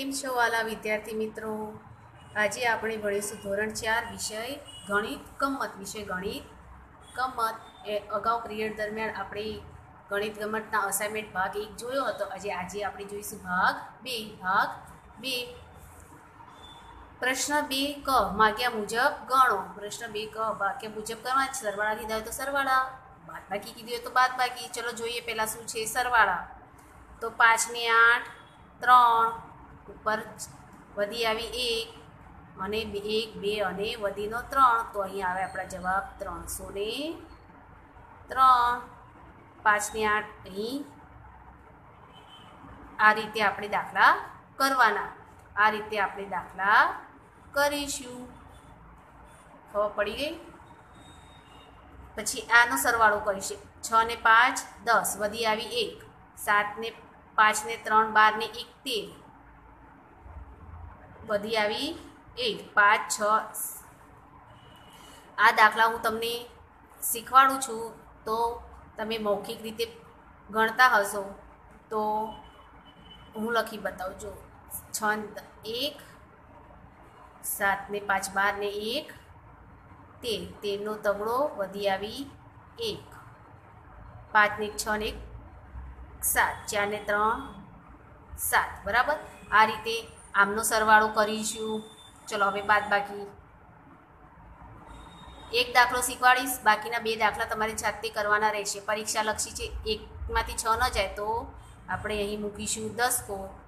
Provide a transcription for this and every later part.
કેમ છો વાલા વિદ્યાર્થી મિત્રો? આજે આપણે ભણીશું ધોરણ ચાર વિષય ગણિત કમત વિષય ગણિત. કમત એ અગાઉ પિરિયડ દરમિયાન આપણે ગણિત ગમતના અસાઇનમેન્ટ ભાગ એક જોયો હતો. આજે આજે આપણે જોઈશું ભાગ બે. ભાગ બે. પ્રશ્ન બે ક માગ્યા મુજબ ગણો. પ્રશ્ન બે ક વાક્ય મુજબ કરવા સરવાળા કીધા હોય તો સરવાળા. બાદ બાકી કીધી હોય તો બાદ બાકી ચલો જોઈએ પહેલાં શું છે સરવાળા. તો પાંચને આઠ, ત્રણ ઉપર વધી આવી એક અને એક, બે અને વધીનો ત્રણ. તો અહીં આવે આપણા જવાબ ત્રણસો ને ત્રણ. પાંચને આઠ અહીં આ રીતે આપણે દાખલા કરવાના. આ રીતે આપણે દાખલા કરીશું. ખબર પડી ગઈ? પછી આનો સરવાળો કરીશું. છ ને પાંચ, દસ. વધી આવી એક. સાત ને પાંચ ને ત્રણ બાર ને એક, તેર. વધી આવી એક, પાંચ, છ, આ દાખલા હું તમને શીખવાડું છું, તો તમે મૌખિક રીતે ગણતા હશો, તો હું લખી બતાવું છું છ એક, સાત ને પાંચ, બાર ને એક, તેર, તેરનો તગડો વધી આવી એક, પાંચ ને એક, છ ને એક, સાત, ચાર ને ત્રણ, સાત, બરાબર? આ રીતે આમનો સરવાળો કરીશું. ચલો, હવે બાદ બાકી. એક દાખલો શીખવાડીશ, બાકીના બે દાખલા તમારે જાતે કરવાના રહેશે. પરીક્ષા લક્ષી છે, એકમાંથી છ ન જાય તો આપણે અહીં મૂકીશું દસકો.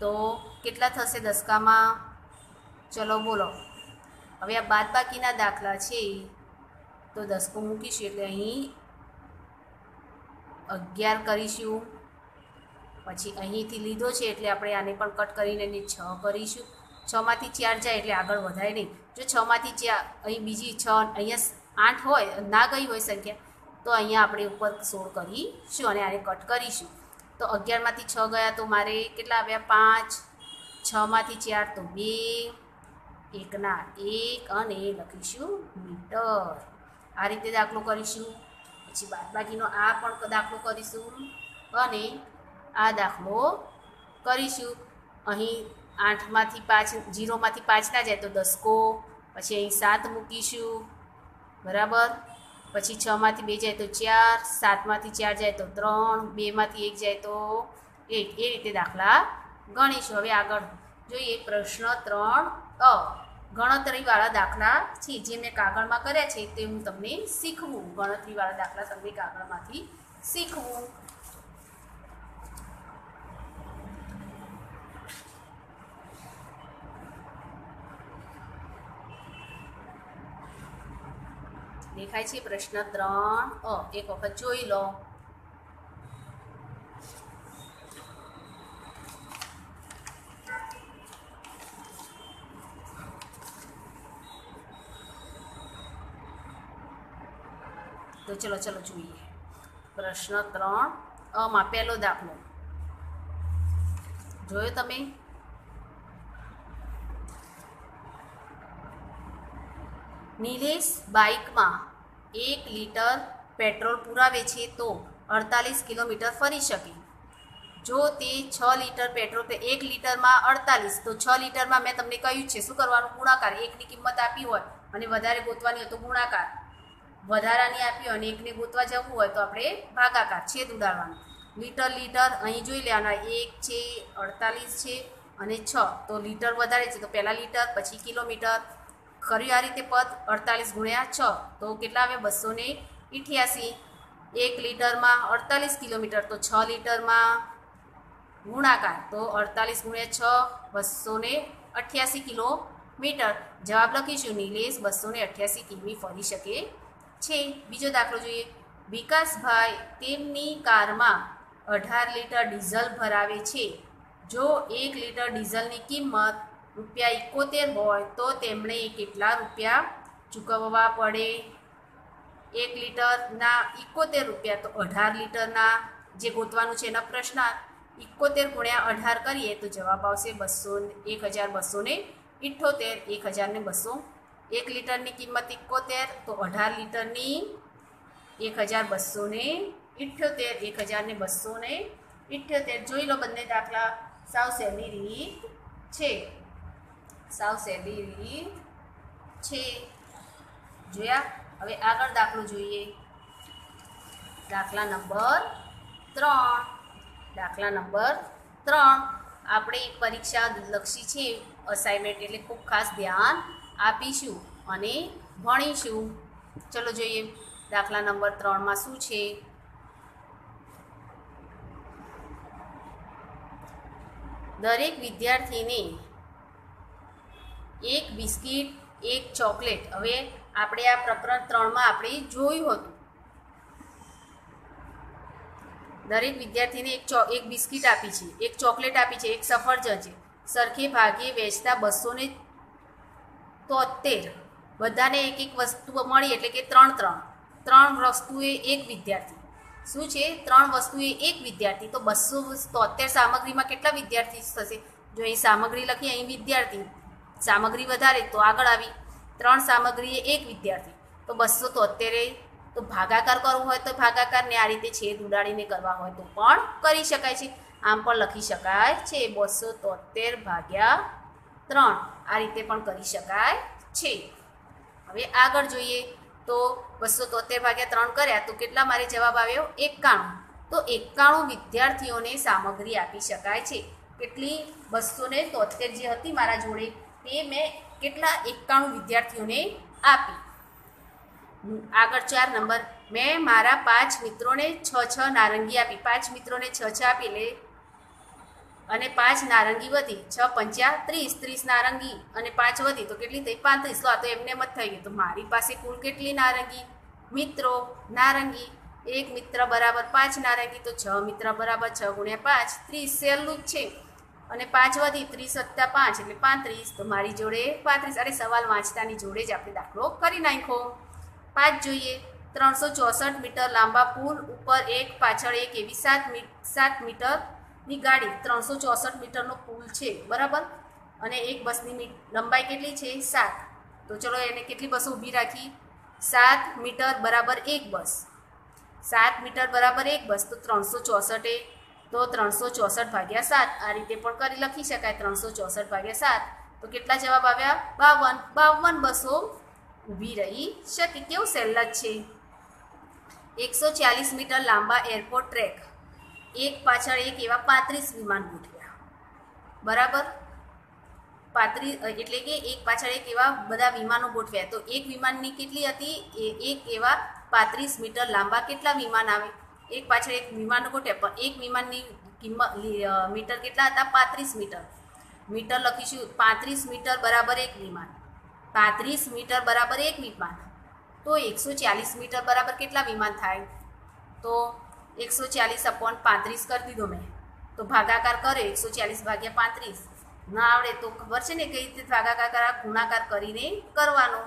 તો કેટલા થશે દસકામાં? ચલો, બોલો. હવે આ બાદ બાકીના દાખલા છે, તો દસકો મૂકીશું એટલે અહીં અગિયાર કરીશું. પછી અહીંથી લીધો છે એટલે આપણે આને પણ કટ કરીને એને છ કરીશું. છમાંથી ચાર જાય એટલે આગળ વધાય નહીં. જો છમાંથી ચાર અહીં બીજી છ, અહીંયા આઠ હોય, ના ગઈ હોય સંખ્યા, તો અહીંયા આપણે ઉપર સોળ કરીશું અને આને કટ કરીશું. તો અગિયારમાંથી છ ગયા તો મારે કેટલા આવ્યા? પાંચ. છમાંથી ચાર તો બે. એકના એક અને લખીશું મીટર. આ રીતે દાખલો કરીશું. પછી બાદબાકીનો આ પણ દાખલો કરીશું. અને આ દાખલો કરીશું. અહીં આઠમાંથી પાંચ, જીરોમાંથી પાંચ ના જાય તો દસકો, પછી અહીં સાત મૂકીશું. બરાબર? પછી છમાંથી બે જાય તો ચાર, સાતમાંથી ચાર જાય તો ત્રણ, બેમાંથી એક જાય તો એક એ રીતે દાખલા ગણીશું. હવે આગળ જોઈએ પ્રશ્ન ત્રણ અ. ગણતરીવાળા દાખલા છે. જે મેં કાગળમાં કર્યા છે તે હું તમને શીખવું. ગણતરીવાળા દાખલા તમને કાગળમાંથી શીખવું. દેખાય છે પ્રશ્ન ત્રણ અ, એક વખત જોઈ લો. તો ચલો ચલો જોઈએ. પ્રશ્ન ત્રણ અમાં પહેલો દાખલો. જોયો તમે? નિલેશ બાઇકમાં એક લીટર પેટ્રોલ પુરાવે છે તો અડતાલીસ કિલોમીટર ફરી શકે. જો તે છ લીટર પેટ્રોલ એક લીટરમાં અડતાલીસ, તો છ લીટરમાં મેં તમને કહ્યું છે, શું કરવાનું? ગુણાકાર. એકની કિંમત આપી હોય અને વધારે ગોતવાની હોય તો ગુણાકાર. વધારાની આપી હોય અને એકને ગોતવા જવું હોય તો આપણે ભાગાકાર, છેદ ઉડાડવાનું. લીટર લીટર, અહીં જોઈ લેવાના, એક છે, અડતાલીસ છે અને છ. તો લીટર વધારે છે તો પહેલાં લીટર, પછી કિલોમીટર કર્યું આ રીતે પદ? અડતાલીસ ગુણ્યા છ. તો કેટલા આવે? બસો ને ઇઠ્યાસી. એક લીટરમાં અડતાલીસ કિલોમીટર, તો છ લીટરમાં ગુણાકાર. તો અડતાલીસ ગુણ્યા છ, બસો ને અઠ્યાસી કિલોમીટર. જવાબ લખીશું. નિલેશ બસો ને અઠ્યાસી કિમી ફરી શકે છે. બીજો દાખલો જોઈએ. વિકાસભાઈ તેમની કારમાં અઢાર લીટર ડીઝલ ભરાવે છે. જો એક લીટર ડીઝલની કિંમત રૂપિયા એકોતેર હોય તો તેમણે કેટલા રૂપિયા ચૂકવવા પડે? એક લીટરના એકોતેર રૂપિયા તો અઢાર લીટરના જે ગોતવાનું છે એના પ્રશ્ન. એકોતેર ગુણ્યા અઢાર કરીએ તો જવાબ આવશે બસો એક હજાર બસો ને ઇઠ્ઠોતેર એક હજાર ને બસો. એક લીટરની કિંમત એકોતેર તો અઢાર લીટરની એક હજાર બસો ને ઇઠ્ઠોતેર એક હજાર ને બસો ને ઇઠ્ઠોતેર જોઈ લો બંને દાખલા સાવ સહેલી રીત છે. સાવ સહેલી છે. જોયા? હવે આગળ દાખલો જોઈએ. દાખલા નંબર ત્રણ. દાખલા નંબર ત્રણ. આપણે પરીક્ષા લક્ષી છે. અસાઇનમેન્ટ એટલે ખૂબ ખાસ ધ્યાન આપીશું અને ભણીશું. ચલો જોઈએ. દાખલા નંબર ત્રણમાં શું છે? દરેક વિદ્યાર્થીને એક બિસ્કિટ, એક ચોકલેટ. હવે આપણે આ પ્રકરણ ત્રણમાં આપણે જોયું હતું. દરેક વિદ્યાર્થીને એક ચો, એક બિસ્કિટ આપી છે, એક ચોકલેટ આપી છે, એક સફરજન છે. સરખે ભાગે વેચતા બસો ને તોતેર. બધાને એક એક વસ્તુ મળી એટલે કે ત્રણ ત્રણ. ત્રણ વસ્તુએ એક વિદ્યાર્થી. શું છે? ત્રણ વસ્તુએ એક વિદ્યાર્થી. તો બસો તોતેર સામગ્રીમાં કેટલા વિદ્યાર્થી થશે? જો અહીં સામગ્રી લખી, અહીં વિદ્યાર્થી. સામગ્રી વધારે તો આગળ આવી. ત્રણ સામગ્રીએ એક વિદ્યાર્થી. તો બસો તોતેરે તો ભાગાકાર કરવો હોય તો ભાગાકારને આ રીતે છેદ ઉડાડીને કરવા હોય તો પણ કરી શકાય છે. આમ પણ લખી શકાય છે બસો તોતેર ભાગ્યા ત્રણ. આ રીતે પણ કરી શકાય છે. હવે આગળ જોઈએ તો બસો તોતેર ભાગ્યા ત્રણ કર્યા તો કેટલા મારે જવાબ આવ્યો? એકાણું. તો એકાણું વિદ્યાર્થીઓને સામગ્રી આપી શકાય છે. કેટલી? બસો તોતેર જે હતી મારા જોડે તે મેં કેટલા એકાણું વિદ્યાર્થીઓને આપી. આગળ ચાર નંબર. મેં મારા પાંચ મિત્રોને છ છ નારંગી આપી. પાંચ મિત્રોને છ છ આપી લે. અને પાંચ નારંગી વધી. છ પંચ્યા ત્રીસ. ત્રીસ નારંગી. અને પાંચ વધી. તો કેટલી થઈ? પાંત્રીસ. તો આ તો એમને મત થઈ ગયું. તો મારી પાસે કુલ કેટલી નારંગી? મિત્રો, નારંગી. એક મિત્ર બરાબર પાંચ નારંગી. તો છ મિત્ર બરાબર છ ગુણ્યા પાંચ. ત્રીસ. સહેલું જ છે. અને પાંચ ત્રીસ વત્તા પાંચ, એટલે પાંત્રીસ. તો મારી જોડે પાંત્રીસ. અરે, સવાલ વાંચતાની જોડે જ આપણે દાખલો કરી નાખ્યો. પાંચ જોઈએ. ત્રણસો ચોસઠ મીટર લાંબા પુલ ઉપર એક, પાછળ એક એવી સાત મી, સાત મીટરની ગાડી ત્રણસો ચોસઠ મીટરનો પુલ છે. બરાબર? અને એક બસની મી, લંબાઈ કેટલી છે? સાત. તો ચલો એને કેટલી બસો ઊભી રાખી? સાત મીટર બરાબર એક બસ. સાત મીટર બરાબર એક બસ. તો ત્રણસો ચોસઠે તો ત્રણસો ચોસઠ ભાગ્યા સાત. આ રીતે પણ કરી લખી શકાય. ત્રણસો ચોસઠ ભાગ્યા સાત. તો કેટલા જવાબ આવ્યા? બાવન. બાવન બસો ઊભી રહી શકે કેવું સહેલા છે. એકસો ચાલીસ મીટર લાંબા એરપોર્ટ ટ્રેક. એક પાછળ એક એવા પાંત્રીસ વિમાન ગોઠવ્યા. બરાબર? પાંત્રીસ એટલે કે એક પાછળ એક એવા બધા વિમાનો ગોઠવ્યા. તો એક વિમાનની કેટલી હતી? એ એક એવા પાંત્રીસ મીટર લાંબા કેટલા વિમાન આવે? એક પાછળ એક વિમાન ગોઠવ્યા પણ એક વિમાનની કિંમત મીટર કેટલા હતા? પાંત્રીસ મીટર. મીટર લખીશું. પાંત્રીસ મીટર બરાબર એક વિમાન. પાંત્રીસ મીટર બરાબર એક વિમાન. તો એકસો ચાલીસ મીટર બરાબર કેટલા વિમાન થાય? તો એકસો ચાલીસ અપોન પાંત્રીસ કરી દીધો મેં. તો ભાગાકાર કરે એકસો ચાલીસ ભાગ્યા પાંત્રીસ. ના આવડે તો ખબર છે ને કઈ રીતે ભાગાકાર કરા? ગુણાકાર કરીને કરવાનો.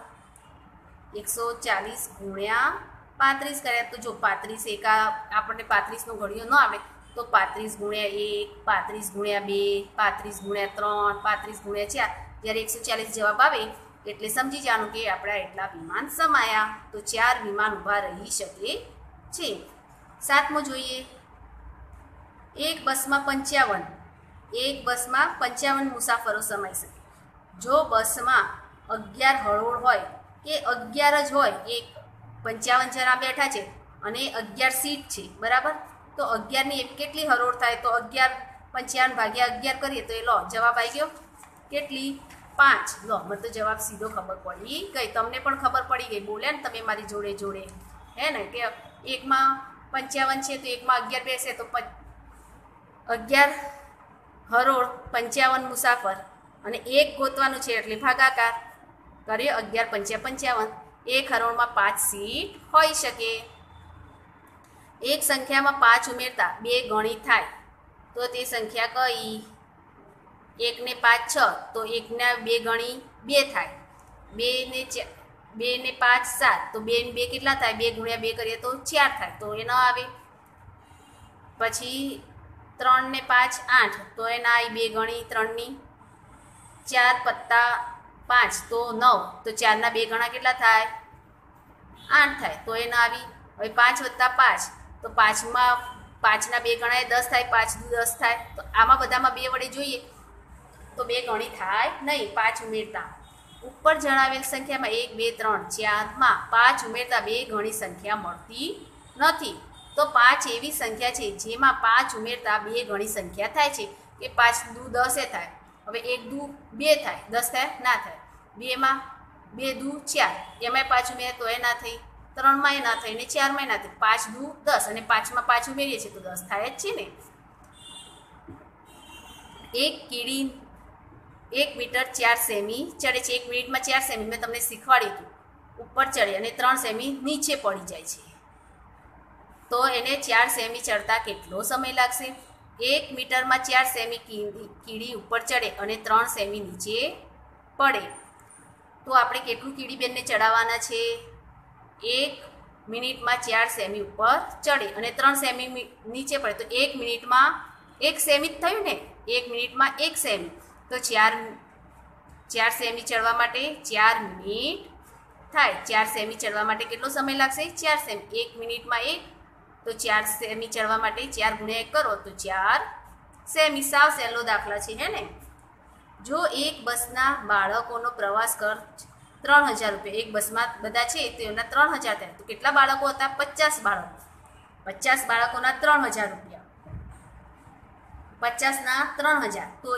એકસો ચાલીસ ગુણ્યા પાંત્રીસ કર્યા તો જો પાંત્રીસ એકા આપણને પાંત્રીસનો ઘડિયો ન આવડે તો પાંત્રીસ ગુણ્યા એક, પાંત્રીસ ગુણ્યા બે, પાંત્રીસ ગુણ્યા ત્રણ, પાંત્રીસ ગુણ્યા ચાર, જ્યારે એકસો ચાલીસ જવાબ આવે, એટલે સમજી જવાનું કે આપણા એટલા વિમાન સમાયા, તો ચાર વિમાન ઊભા રહી શકે છે. સાતમો જોઈએ. એક બસમાં પંચાવન, એક બસમાં પંચાવન મુસાફરો સમાઈ શકે. જો બસમાં અગિયાર હરોળ હોય કે અગિયાર જ હોય, એક પંચાવન જણા બેઠા છે અને અગિયાર સીટ છે, બરાબર? તો અગિયારની એક કેટલી હરોળ થાય? તો અગિયાર પંચાવન ભાગ્યા અગિયાર કરીએ તો એ લો, જવાબ આવી ગયો. કેટલી? પાંચ. લો, મને તો જવાબ સીધો ખબર પડી ગઈ. તમને પણ ખબર પડી ગઈ. બોલે ને તમે મારી જોડે જોડે. હે ને? કે એકમાં પંચાવન છે, તો એકમાં અગિયાર બેસે, તો અગિયાર હરોળ, પંચાવન મુસાફર. અને એક ગોતવાનું છે, એટલે ભાગાકાર. કર્યો અગિયાર પંચ્યા પંચાવન. એક હરોળમાં પાંચ સીટ હોઈ શકે. એક સંખ્યામાં પાંચ ઉમેરતા બે ગણી થાય. તો તે સંખ્યા કઈ? એકને પાંચ છ, તો એકના બે ગણી બે થાય. બે ને બે ને પાંચ સાત, તો બે ને બે કેટલા થાય? બે ગુણ્યા બે કરીએ તો ચાર થાય. તો એ ન આવે. પછી ત્રણ ને પાંચ આઠ, તો એ ના આવી બે ગણી ત્રણની. ચાર પત્તા પાંચ, તો નવ, તો ચારના બે ગણા કેટલા થાય? આઠ થાય, તો એ ના આવી, હવે પાંચ વત્તા પાંચ, તો પાંચમાં, પાંચના બે ગણાએ દસ થાય, પાંચ દસ થાય, તો આમાં બધામાં બે વડે જોઈએ, તો બે ગણી થાય નહીં, પાંચ ઉમેરતા. ઉપર જણાવેલ સંખ્યામાં એક, બે, ત્રણ ચારમાં પાંચ ઉમેરતા બે ગણી સંખ્યા મળતી નથી. તો પાંચ એવી સંખ્યા છે જેમાં પાંચ ઉમેરતા બે ગણી સંખ્યા થાય છે, કે પાંચ દુ દસે થાય. હવે એક દુ બે થાય, દસ થાય, ના થાય. બેમાં બે દુ ચાર. એમાંય પાછું ઉમેરે તો એ ના થઈ. ત્રણમાંય ના થઈ, ને ચારમાંય ના થઈ. પાંચ દુ દસ, અને પાંચમાં પાછું મેળીએ છીએ તો દસ થાય જ છે ને. એક કીડી, એક મીટર ચાર સેમી ચડે છે. એક મિનિટમાં ચાર સેમી. મેં તમને શીખવાડ્યું હતું. ઉપર ચડે અને ત્રણ સેમી નીચે પડી જાય છે. તો એને ચાર સેમી ચડતા કેટલો સમય લાગશે? એક મીટરમાં ચાર સેમી કીડી ઉપર ચડે અને ત્રણ સેમી નીચે પડે. તો આપણે કેટલું કીડી બેનને ચડાવવાના છે? એક મિનિટમાં ચાર સેમી ઉપર ચડે અને ત્રણ સેમી નીચે પડે. તો એક મિનિટમાં એક સેમી જ થયું ને? એક મિનિટમાં એક સેમી. તો ચાર ચાર સેમી ચડવા માટે ચાર મિનિટ થાય. ચાર સેમી ચડવા માટે કેટલો સમય લાગશે? ચાર સેમી. એક મિનિટમાં એક તો ચાર સેમી ચડવા માટે ચાર ગુણ્યા એક કરો તો ચાર સેમી સાવ સહેલો દાખલા છે, હે ને? જો એક બસના બાળકોનો પ્રવાસ ખર્ચ ત્રણ હજાર રૂપિયા, એક બસમાં બધા છે તો એમના ત્રણ હજાર થાય. તો કેટલા બાળકો હતા? પચાસ બાળકો. પચાસ બાળકોના ત્રણ હજાર રૂપિયા. પચાસના ત્રણ હજાર. તો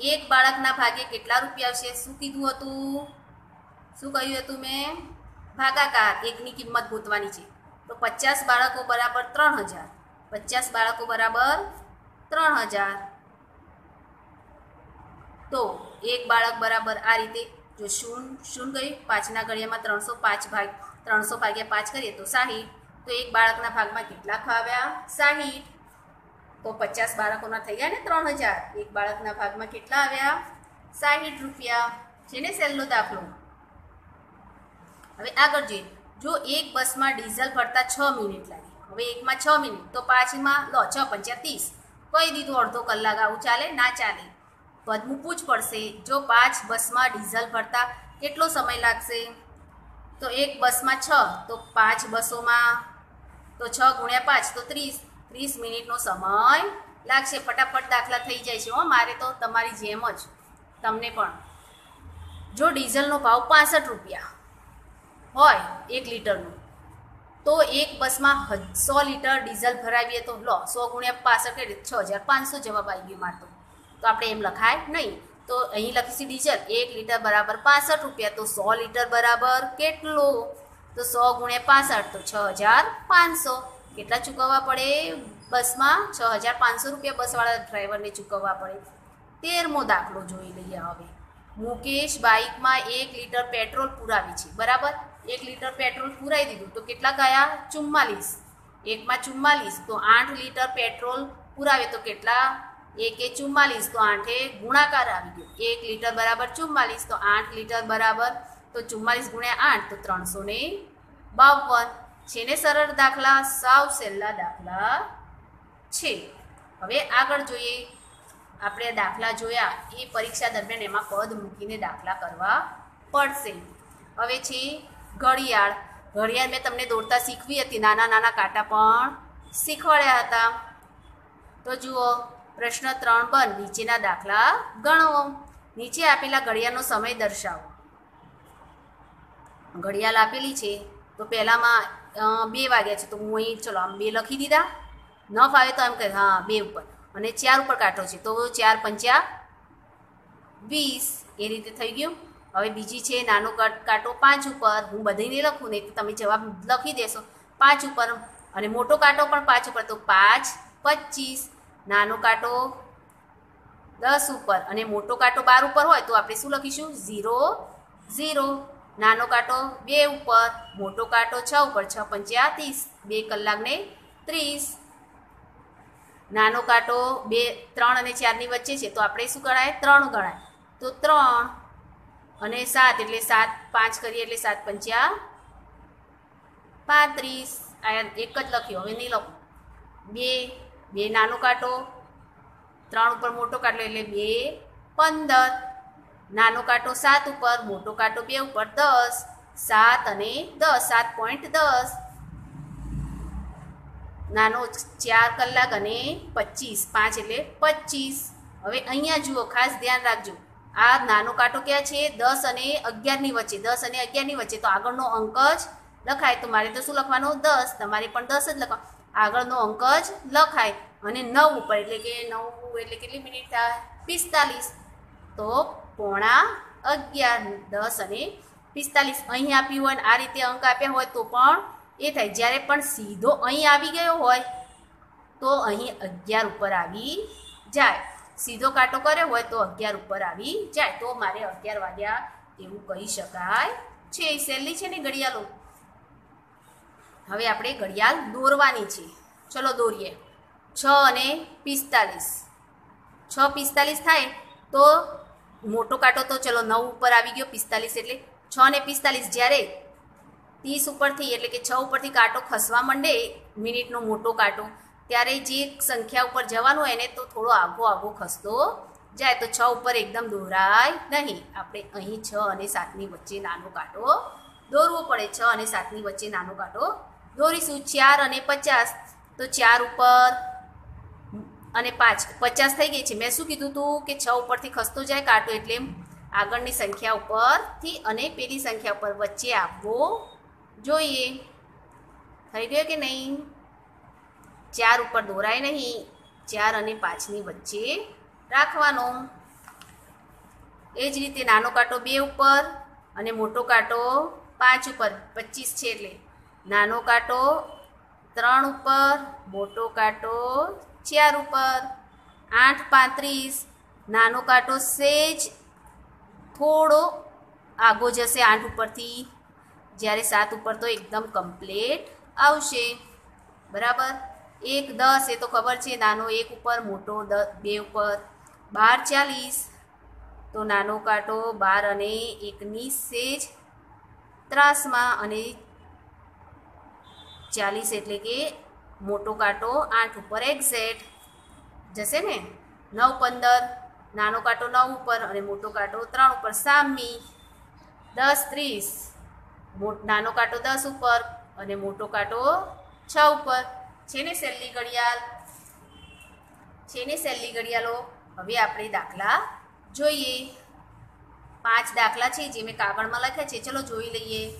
એક બાળકના ભાગે કેટલા રૂપિયા આવશે? શું કીધું હતું? શું કહ્યું હતું મેં? ભાગાકાર. એકની કિંમત ગોતવાની છે. તો પચાસ બાળકો બરાબર ત્રણ હજાર. પચાસ બાળકો બરાબર ત્રણ હજાર. તો એક બાળક બરાબર આ રીતે જો શૂન શૂન ગયું, પાંચના ઘડિયામાં ત્રણસો પાંચ ભાગ, ત્રણસો ભાગ્યા પાંચ કરીએ તો સાહીઠ. તો એક બાળકના ભાગમાં કેટલા ખાવ્યા સાહીઠ. તો પચાસ બાળકોના થઈ ગયા ને ત્રણ હજાર. એક બાળકના ભાગમાં કેટલા આવ્યા? સાહીઠ રૂપિયા. છે ને સહેલો દાખલો. હવે આગળ જોઈએ. જો એક બસમાં ડીઝલ ભરતા છ મિનિટ લાગે, હવે એકમાં છ મિનિટ, તો પાંચમાં લો, છ પંચા ત્રીસ. કહી દીધું અડધો કલાક આવું ચાલે? ના ચાલે. પદ મૂકવું જ પડશે. જો પાંચ બસમાં ડીઝલ ભરતા કેટલો સમય લાગશે? તો એક બસમાં છ, તો પાંચ બસોમાં, તો છ ગુણ્યા પાંચ, તો ત્રીસ. ત્રીસ મિનિટનો સમય લાગશે. ફટાફટ દાખલા થઈ જાય છે હો, મારે તો તમારી જેમ જ. તમને પણ. જો ડીઝલનો ભાવ પાસઠ રૂપિયા હોય એક લીટરનું. તો એક બસમાં સો લીટર ડીઝલ ભરાવીએ તો લો, સો ગુણ્યા પાસઠ એટલે છ હજાર પાંચસો જવાબ આવી ગયો મારતો. તો આપણે એમ લખાય નહીં. તો અહીં લખીશું ડીઝલ, એક લીટર બરાબર પાસઠ રૂપિયા. તો સો લીટર બરાબર કેટલો? તો સો ગુણ્યા પાસઠ, તો છ હજાર પાંચસો. કેટલા ચૂકવવા પડે? બસમાં છ હજાર પાંચસો રૂપિયા બસવાળા ડ્રાઈવરને ચૂકવવા પડે. તેરમો દાખલો જોઈ લઈએ હવે. મુકેશ બાઇકમાં એક લીટર પેટ્રોલ પુરાવે છે. બરાબર? એક લીટર પેટ્રોલ પુરાવી દીધું. તો કેટલા ગયા? ચુમ્માલીસ. એકમાં ચુમ્માલીસ, તો આઠ લીટર પેટ્રોલ પુરાવે. તો કેટલા? એકે ચુમ્માલીસ, તો આઠે ગુણાકાર આવી ગયો. એક લીટર બરાબર ચુમ્માલીસ, તો આઠ લીટર બરાબર, તો ચુમ્માલીસ ગુણ્યા આઠ, તો ત્રણસો ને બાવન. છે ને સરળ દાખલા, સાવ સહેલા દાખલા છે. હવે આગળ જોઈએ. આપણે દાખલા જોયા. એ પરીક્ષા દરમિયાન એમાં પદ મૂકીને દાખલા કરવા પડશે. હવે છે ઘડિયાળ. ઘડિયાળ મેં તમને દોડતા શીખવી હતી, નાના નાના કાંટા પણ શીખવાડ્યા હતા. તો જુઓ, પ્રશ્ન ત્રણ બન, નીચેના દાખલા ગણો. નીચે આપેલા ઘડિયાળનો સમય દર્શાવો. ઘડિયાળ આપેલી છે, તો પહેલાંમાં બે વાગ્યા છે, તો હું અહીં, ચલો, આમ બે લખી દીધા. ન ફાવે તો એમ કહે, હા, બે ઉપર. અને ચાર ઉપર કાંટો છે, તો ચાર પંચા વીસ, એ રીતે થઈ ગયું. હવે બીજી છે નાનો કાંટો પાંચ ઉપર. હું બધીને લખું ને તો તમે જવાબ લખી દેશો. પાંચ ઉપર. અને મોટો કાંટો પણ પાંચ ઉપર. તો પાંચ પચીસ નાનો કાંટો દસ ઉપર. અને મોટો કાંટો બાર ઉપર હોય તો આપણે શું લખીશું? Zero zero. નાનો કાંટો બે ઉપર. મોટો કાંટો છ ઉપર. છ પંચ્યા ત્રીસ બે કલાકને ત્રીસ. નાનો કાંટો બે, ત્રણ અને ચારની વચ્ચે છે. તો આપણે શું ગણાય? ત્રણ ગણાય. તો ત્રણ અને સાત એટલે સાત, પાંચ કરીએ એટલે સાત પંચ્યા પાંત્રીસ. આ એક જ લખ્યો, હવે નહીં લખું. બે બે નાનો કાંટો, ત્રણ ઉપર મોટો કાંટો એટલે બે, પંદર. નાનો કાંટો સાત ઉપર, મોટો કાંટો બે ઉપર, દસ. સાત અને દસ, સાત પોઈન્ટ દસ. નાનો ચાર કલાક અને પચીસ, પાંચ એટલે પચીસ. હવે અહીંયા જુઓ, ખાસ ધ્યાન રાખજો. આ નાનો કાંટો ક્યાં છે? દસ અને અગિયારની વચ્ચે. દસ અને અગિયારની વચ્ચે. તો આગળનો અંક જ લખાય. તો મારે તો શું લખવાનું? દસ. તમારે પણ દસ જ લખવા. આગળનો અંક જ લખાય. અને નવ ઉપર. એટલે કે નવ એટલે કેટલી મિનિટ થાય? પિસ્તાલીસ. તો પોણા અગિયાર. દસ અને પિસ્તાલીસ. અહીં આપ્યું હોય આ રીતે અંક આપ્યા હોય તો પણ એ થાય. જ્યારે પણ સીધો અહીં આવી ગયો હોય, તો અહીં અગિયાર ઉપર આવી જાય. સીધો કાંટો કર્યો હોય તો અગિયાર ઉપર આવી જાય. તો મારે અગિયાર વાગ્યા એવું કહી શકાય. છે સહેલી છે ને ઘડિયાળો? હવે આપણે ઘડિયાળ દોરવાની છે. ચલો દોરીએ. છ અને પિસ્તાલીસ. છ પિસ્તાલીસ થાય તો મોટો કાંટો તો ચલો નવ ઉપર આવી ગયો, પિસ્તાલીસ એટલે છ ને પિસ્તાલીસ જ્યારે ત્રીસ ઉપરથી એટલે કે છ ઉપરથી કાંટો ખસવા માંડે, મિનિટનો મોટો કાંટો. ત્યારે જે સંખ્યા ઉપર જવાનું હોય એને તો થોડો આઘો આઘો ખસતો જાય. તો છ ઉપર એકદમ દોરાય નહીં. આપણે અહીં છ અને સાતની વચ્ચે નાનો કાંટો દોરવો પડે. છ અને સાતની વચ્ચે નાનો કાંટો દોરીશું. ચાર અને પચાસ. તો ચાર ઉપર અને પાંચ. પચાસ થઈ ગઈ છે. મેં શું કીધું હતું કે છ ઉપરથી ખસતો જાય કાંટો એટલે આગળની સંખ્યા ઉપરથી અને પેલી સંખ્યા ઉપર વચ્ચે આવવો જોઈએ. થઈ ગયો કે નહીં? ચાર ઉપર દોરાય નહીં. ચાર અને પાંચની વચ્ચે રાખવાનો. એ જ રીતે નાનો કાંટો બે ઉપર અને મોટો કાંટો પાંચ ઉપર. પચીસ છે એટલે. નાનો કાંટો ત્રણ ઉપર, મોટો કાંટો ચાર ઉપર. આઠ પાંત્રીસ. નાનો કાંટો સેજ થોડો આગો જશે આઠ ઉપરથી. જ્યારે સાત ઉપર તો એકદમ કમ્પ્લેટ આવશે. બરાબર? એક દસ, એ તો ખબર છે, નાનો એક ઉપર, મોટો દ, બે ઉપર. બાર ચાલીસ, તો નાનો કાંટો બાર અને એકની સેજ ત્રાસમાં અને ચાલીસ એટલે કે મોટો કાંટો આઠ ઉપર એક્ઝેટ જશે ને? નવ પંદર, નાનો કાંટો નવ ઉપર અને મોટો કાંટો ત્રણ ઉપર. સામી, દસ ત્રીસ. નાનો કાંટો દસ ઉપર અને મોટો કાંટો છ ઉપર. છે ને સેલ્લી ઘડિયાળ છે ને સેલ્લી ઘડિયાળો, હવે આપણે દાખલા જોઈએ. પાંચ દાખલા છે જે મેં કાગળમાં લખ્યા છે. ચલો જોઈ લઈએ.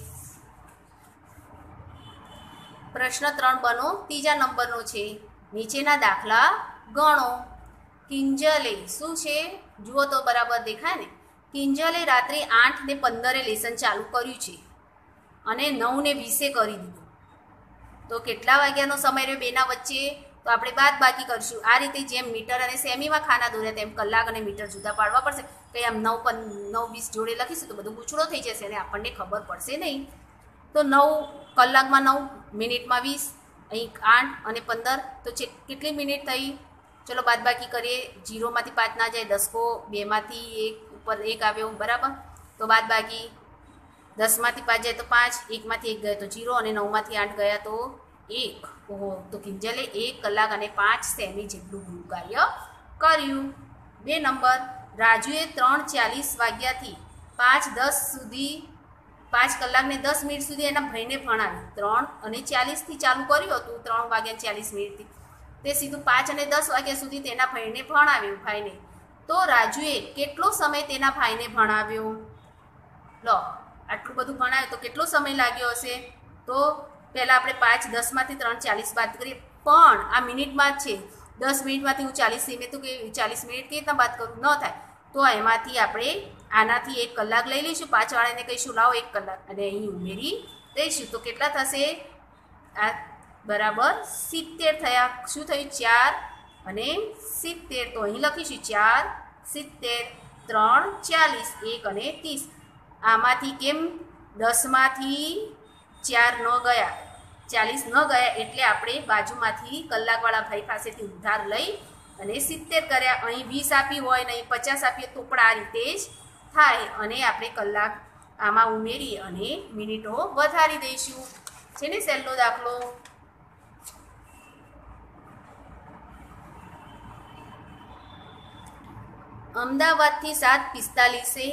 પ્રશ્ન ત્રણ બનો. ત્રીજા નંબરનો છે. નીચેના દાખલા ગણો. કિંજલે શું છે? જુઓ તો બરાબર દેખાય ને? કિંજલે રાત્રે આઠ ને પંદરે લેસન ચાલુ કર્યું છે. અને નવ ને વીસે કરી દીધું. તો કેટલા વાગ્યાનો સમય રહ્યો બેના વચ્ચે? તો આપણે બાદ બાકી કરશું. આ રીતે જેમ મીટર અને સેમીમાં ખાના દોર્યા તેમ કલાક અને મીટર જુદા પાડવા પડશે. કંઈ આમ નવ પણ નવ વીસ જોડે લખીશું તો બધું ગુચડો થઈ જશે અને આપણને ખબર પડશે નહીં. તો નવ કલાકમાં નવ, મિનિટમાં વીસ, અહીં આઠ અને પંદર. તો કેટલી મિનિટ થઈ? ચલો બાદ બાકી કરીએ. જીરોમાંથી પાંચ ના જાય, દસકો, બેમાંથી એક, ઉપર એક આવ્યો, બરાબર? તો બાદ બાકી દસમાંથી પાંચ જાય તો પાંચ, એકમાંથી એક ગયા તો જીરો અને નવમાંથી આઠ ગયા તો એક. ઓહો, તો કિંજલે એક કલાક અને પાંચ સેમી જેટલું ગૃહ કાર્ય કર્યું. બે નંબર, રાજુએ ત્રણ ચાલીસ વાગ્યાથી પાંચ, દસ સુધી, પાંચ કલાકને દસ મિનિટ સુધી એના ભાઈને ભણાવ્યું ત્રણ અને ચાલીસથી ચાલુ કર્યું હતું, ત્રણ વાગ્યા ચાલીસ મિનિટથી. તે સીધું પાંચ અને દસ વાગ્યા સુધી તેના ભાઈને ભણાવ્યું, ભાઈને. તો રાજુએ કેટલો સમય તેના ભાઈને ભણાવ્યો? લો આટલું બધું ભણાવ્યું તો કેટલો સમય લાગ્યો હશે? તો પહેલાં આપણે પાંચ, દસમાંથી ત્રણ, ચાલીસ બાદ કરીએ. પણ આ મિનિટમાં જ છે. દસ મિનિટમાંથી હું ચાલીસ મેં તો કે ચાલીસ મિનિટ કેવી રીતના વાત કરું? ન થાય. તો એમાંથી આપણે આનાથી એક કલાક લઈ લઈશું. પાંચવાળાને કહીશું, લાવો એક કલાક. અને અહીં ઉમેરી દઈશું. તો કેટલા થશે? આ બરાબર સિત્તેર થયા. શું થયું? ચાર અને સિત્તેર. તો અહીં લખીશું, ચાર, સિત્તેર, ત્રણ, ચાલીસ. એક અને ત્રીસ. આમાંથી કેમ દસમાંથી ચાર ન ગયા? ચાલીસ ન ગયા એટલે આપણે બાજુમાંથી કલાકવાળા ભાઈ પાસેથી ઉધાર લઈ અને સિત્તેર કર્યા. અહીં વીસ આપી હોય ને અહીં પચાસ આપીએ તો પણ આ રીતે જ થાય અને આપણે કલાક આમાં ઉમેરી અને મિનિટો વધારી દઈશું. છે ને સહેલો દાખલો? અમદાવાદથી સાત પિસ્તાલીસે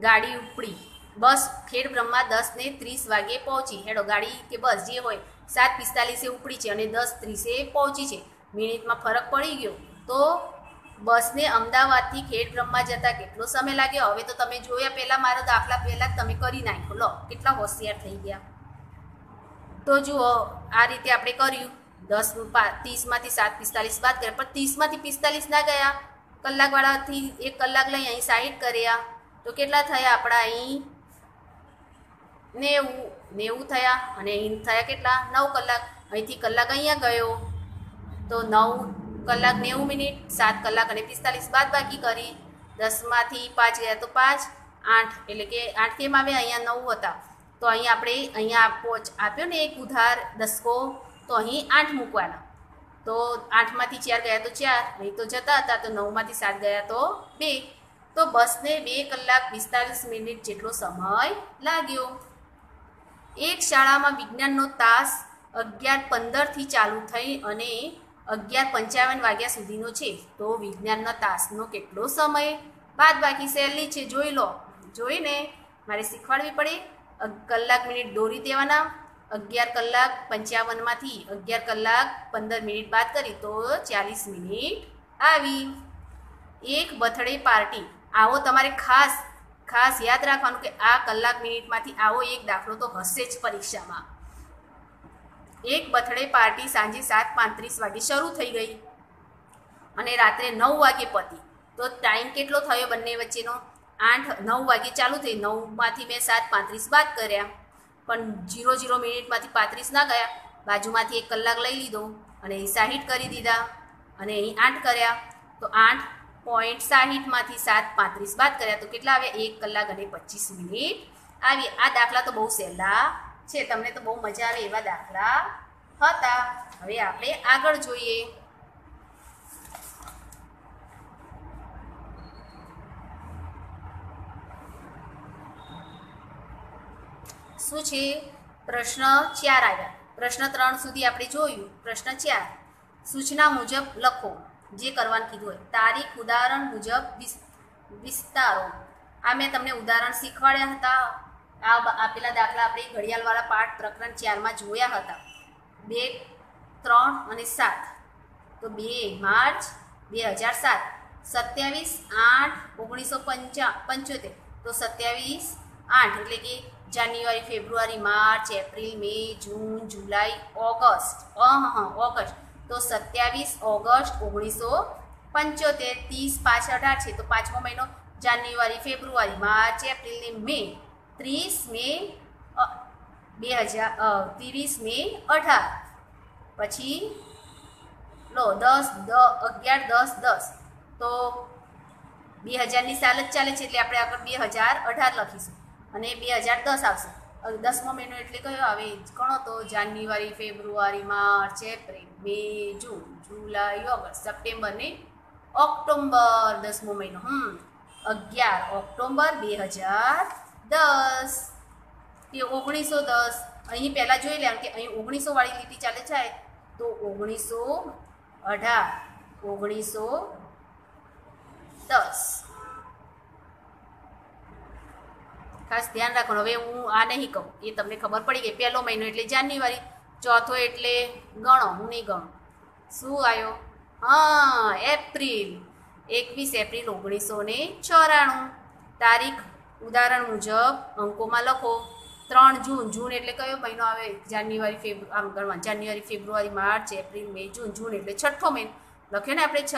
ગાડી ઉપડી. બસ ખેડ બ્રહ્મા દસ ને ત્રીસ વાગે પહોંચી. હેડો, ગાડી કે બસ જે હોય, સાત પિસ્તાલીસે ઉપડી છે અને દસ ત્રીસે પહોંચી છે. મિનિટમાં ફરક પડી ગયો. તો બસને અમદાવાદથી ખેડ બ્રહ્મા જતા કેટલો સમય લાગ્યો? હવે તો તમે જોયા પહેલાં, મારો દાખલા પહેલાં જ તમે કરી નાખ્યો. લો, કેટલા હોશિયાર થઈ ગયા. તો જુઓ, આ રીતે આપણે કર્યું. દસ ત્રીસમાંથી સાત પિસ્તાલીસ બાદ કર્યા. પણ ત્રીસમાંથી પિસ્તાલીસ ના ગયા. કલાકવાળાથી એક કલાક લઈ અહીં સાઈડ કર્યા. તો કેટલા થયા આપણા અહીં? નેવું. નેવું થયા. અને અહીં થયા કેટલા? નવ કલાક. અહીંથી કલાક અહીંયા ગયો. તો નવ કલાક નેવું મિનિટ, સાત કલાક અને પિસ્તાલીસ બાદ બાકી કરી. દસમાંથી પાંચ ગયા તો પાંચ. આઠ. એટલે કે આઠ કેમ આવે અહીંયા નવ હતા. તો અહીં આપણે અહીંયા પોચ આપ્યો ને એક ઉધાર દસકો. તો અહીં આઠ મૂકવાના. તો આઠમાંથી ચાર ગયા તો ચાર. અહીં તો જતા હતા તો નવમાંથી સાત ગયા તો બે. તો બસને બે કલાક પિસ્તાલીસ મિનિટ જેટલો સમય લાગ્યો. એક શાળામાં વિજ્ઞાનનો તાસ અગિયાર પંદરથી ચાલુ થઈ અને અગિયાર પંચાવન વાગ્યા સુધીનો છે. તો વિજ્ઞાનના તાસનો કેટલો સમય? બાદ બાકી સહેલી છે, જોઈ લો. જોઈને મારે શીખવાડવી પડે. કલાક મિનિટ દોરી દેવાના. અગિયાર કલાક પંચાવનમાંથી અગિયાર કલાક પંદર મિનિટ બાદ કરી તો ચાલીસ મિનિટ આવી. એક બર્થડે પાર્ટી. આવો તમારે ખાસ ખાસ યાદ રાખવાનું કે આ કલાક મિનિટમાંથી આવો એક દાખલો તો હશે જ પરીક્ષામાં. એક બથડે પાર્ટી સાંજે સાત પાંત્રીસ વાગે શરૂ થઈ ગઈ અને રાત્રે નવ વાગે પતી. તો ટાઈમ કેટલો થયો બંને વચ્ચેનો? આઠ, નવ વાગે ચાલુ થઈ. નવમાંથી મેં સાત પાંત્રીસ બાદ કર્યા. પણ જીરો જીરો મિનિટમાંથી પાંત્રીસ ના ગયા. બાજુમાંથી એક કલાક લઈ લીધો અને સાહીઠ કરી દીધા અને અહીં આઠ કર્યા. તો આઠ પોઈન્ટ સાહીઠમાંથી સાત પાંત્રીસ. બાદ કર્યા તો કેટલા આવ્યા? એક કલાક અને પચીસ મિનિટ. આવી, આ દાખલા તો બહુ સહેલા છે. તમને તો બહુ મજા આવે એવા દાખલા હતા. હવે આપણે આગળ જોઈએ. શું છે? પ્રશ્ન ચાર આવ્યા. પ્રશ્ન ત્રણ સુધી આપણે જોયું. પ્રશ્ન ચાર. સૂચના મુજબ લખો. જે કરવાનું કીધું હોય. તારીખ, ઉદાહરણ મુજબ વિસ્તારો. આ મેં તમને ઉદાહરણ શીખવાડ્યા હતા. આ આપેલા દાખલા આપણે ઘડિયાળવાળા પાઠ પ્રકરણ ચારમાં જોયા હતા. બે, ત્રણ અને સાત. તો બે માર્ચ બે હજાર સાત. સત્યાવીસ આઠ ઓગણીસો પંચા, પંચોતેર. તો સત્યાવીસ આઠ એટલે કે જાન્યુઆરી, ફેબ્રુઆરી, માર્ચ, એપ્રિલ, મે, જૂન, જુલાઈ, ઓગસ્ટ. અહ, ઓગસ્ટ. તો સત્યાવીસ ઓગસ્ટ ઓગણીસો પંચોતેર, ત્રીસ પાંચ અઢાર છે. તો પાંચમો મહિનો જાન્યુઆરી, ફેબ્રુઆરી, માર્ચ, એપ્રિલ ને મે, ત્રીસ મે બે હજાર ત્રીસ મે, અઢાર. પછી લો, દસ, દ, અગિયાર, દસ દસ. તો બે હજારની સાલ જ ચાલે છે એટલે આપણે આગળ બે હજાર અઢાર લખીશું. અને બે હજાર દસ આવશે. દસમો મહિનો એટલે કયો આવે? ગણો તો જાન્યુઆરી, ફેબ્રુઆરી, માર્ચ, એપ્રિલ. મે જૂન, જુલાઈ, ઓગસ્ટ, સપ્ટેમ્બર ને ઓક્ટોબર દસમો મહિનો. હમ, અગિયાર ઓક્ટોબર બે હજાર દસ. તે ઓગણીસો દસ. અહીં પહેલાં જોઈ લે કે અહીં ઓગણીસોવાળી લીટી ચાલે છે તો ઓગણીસો અઢાર, ઓગણીસો દસ. ખાસ ધ્યાન રાખો હવે હું આ નહીં કહું. એ તમને ખબર પડી ગઈ. પહેલો મહિનો એટલે જાન્યુઆરી. ચોથો એટલે ગણો, હું નહીં ગણું. શું આવ્યો? હા, એપ્રિલ. એકવીસ એપ્રિલ ઓગણીસો ને ચોરાણું. તારીખ ઉદાહરણ મુજબ અંકોમાં લખો. ત્રણ જૂન જૂન એટલે કયો મહિનો આવે? જાન્યુઆરી, ફેબ્રુ, આમ ગણવા જાન્યુઆરી, ફેબ્રુઆરી, માર્ચ, એપ્રિલ, મે, જૂન જૂન એટલે છઠ્ઠો મહિનો. લખ્યો ને આપણે છ.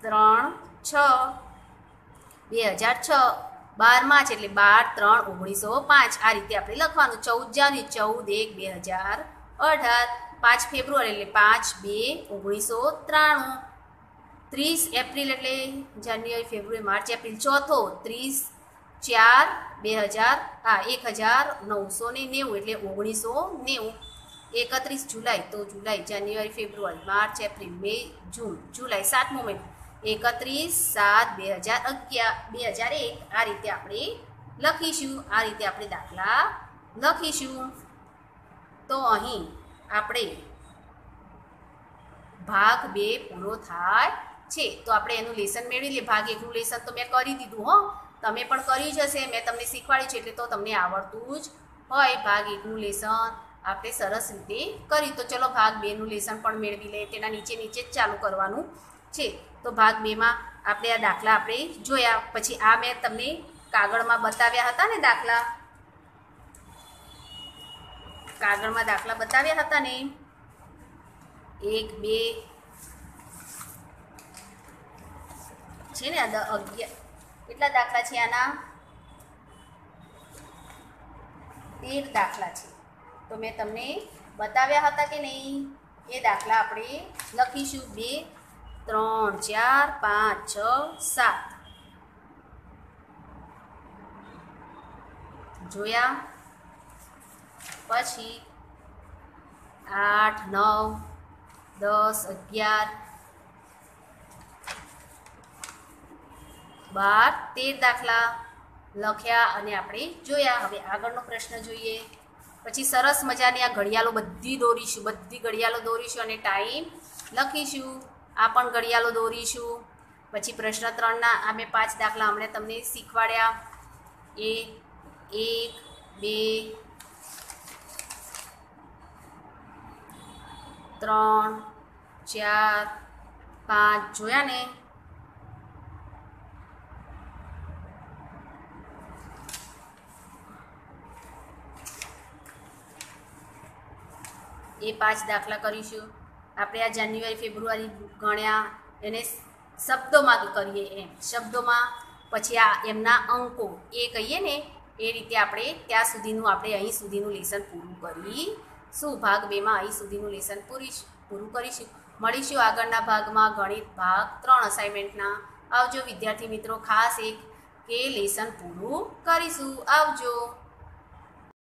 ત્રણ, છ. બે હજાર છ. બાર માર્ચ એટલે બાર, ત્રણ, ઓગણીસો પાંચ. આ રીતે આપણે લખવાનું. ચૌદ જાન્યુ ચૌદ, એક બે હજાર અઢાર, પાંચ ફેબ્રુઆરી એટલે પાંચ, બે, ઓગણીસો ત્રાણું. ત્રીસ એપ્રિલ એટલે જાન્યુઆરી, ફેબ્રુઆરી, માર્ચ, એપ્રિલ. ચોથો, ત્રીસ, ચાર, બે હજાર, હા, એક હજાર નવસો ને નેવું એટલે ઓગણીસો નેવું. એકત્રીસ જુલાઈ, તો જુલાઈ, જાન્યુઆરી, ફેબ્રુઆરી, માર્ચ, એપ્રિલ, મે, જૂન. જુલાઈ, સાતમો મહિનો. એકત્રીસ, સાત, બે હજાર અગિયાર, બે હજાર એક. આ રીતે આપણે લખીશું, આ રીતે આપણે દાખલા લખીશું. તો અહીં આપણે ભાગ બે પૂરો થાય છે. તો આપણે એનું લેસન મેળવી લઈએ. ભાગ એકનું લેસન તો મેં કરી દીધું, હો. તમે પણ કર્યું જ હશે. મેં તમને શીખવાડ્યું છે એટલે તો તમને આવડતું જ હોય. ભાગ એકનું લેસન આપણે સરસ રીતે કર્યું તો ચલો ભાગ બેનું લેસન પણ મેળવી લઈએ. તેના નીચે નીચે જ ચાલુ કરવાનું છે. તો ભાગ બેમાં આપણે આ દાખલા આપણે જોયા. પછી આ મેં તમને કાગળમાં બતાવ્યા હતા ને દાખલા? કાગળમાં દાખલા બતાવ્યા હતા ને? એક, બે, છે ને અગિયાર. કેટલા દાખલા છે આના? તેર દાખલા છે. તો મેં તમને બતાવ્યા હતા કે નહીં? એ દાખલા આપણે લખીશું. બે, ત્રણ, ચાર, પાંચ, છ, સાત. જોયા? પછી આઠ, નવ, દસ, અગિયાર, બાર, તેર દાખલા લખ્યા અને આપણે જોયા. હવે આગળનો પ્રશ્ન જોઈએ. પછી સરસ મજાની આ ઘડિયાળો બધી દોરીશું, બધી ઘડિયાળો દોરીશું અને ટાઈમ લખીશું. આ પણ ઘડિયાળો દોરીશું. પછી પ્રશ્ન ત્રણના, આ મેં પાંચ દાખલા હમણાં તમને શીખવાડ્યા. એ, એક, બે ત્રણ, ચાર, પાંચ, જોયા ને? એ પાંચ દાખલા કરીશું. આપણે આ જાન્યુઆરી, ફેબ્રુઆરી ગણ્યા, એને શબ્દોમાં કરીએ એમ. શબ્દોમાં પછી આ એમના અંકો. એ કહીએ ને, એ રીતે આપણે ત્યાં સુધીનું, આપણે અહીં સુધીનું લેસન પૂરું કરીશું ભાગ બેમાં અહીં સુધીનું લેસન પૂરીશ? પૂરું કરીશું. મળીશું આગળના ભાગમાં ગણિત ભાગ ત્રણ અસાઇનમેન્ટના આવજો વિદ્યાર્થી મિત્રો, ખાસ એક કે લેસન પૂરું કરીશું. આવજો.